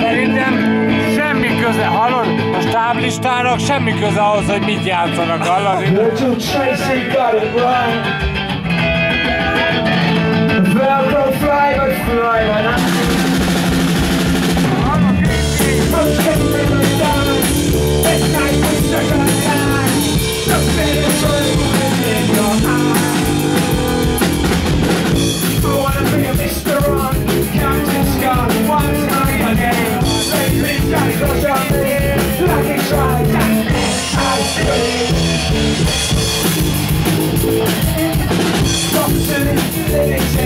Szerintem semmi köze, hallod? A stáblistának semmi köze ahhoz, hogy mit játszanak, hallod? Velcro fly, but fly, but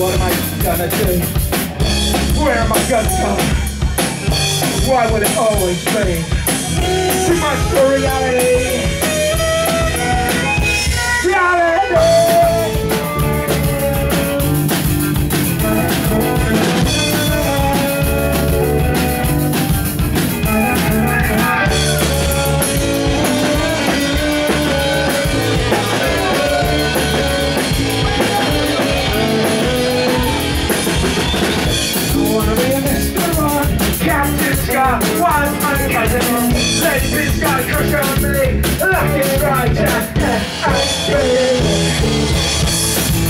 What am I gonna do? Where am I gonna go? Why would it always be too much for reality?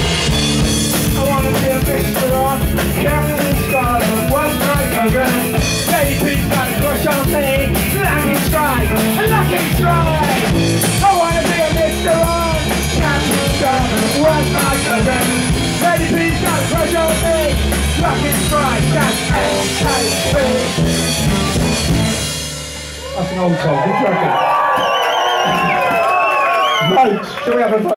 I wanna be a Mr. Captain Scott was my cousin. Let it be, got a crush on me. Lucky strike, lucky strike. I wanna be a Mr. Captain Scott was my cousin. Let it be, got a crush on me. Lucky strike, that's S.I.C. That's an old song. Good record. Vote. Shall we have a?